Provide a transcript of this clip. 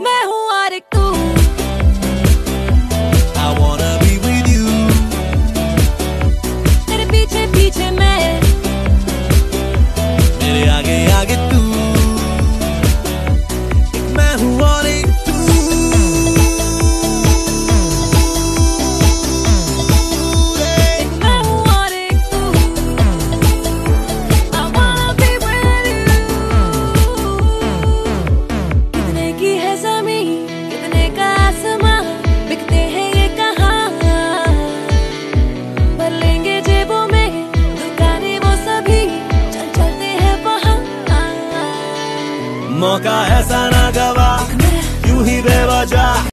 मैं हूँ और तू मौका ऐसा ना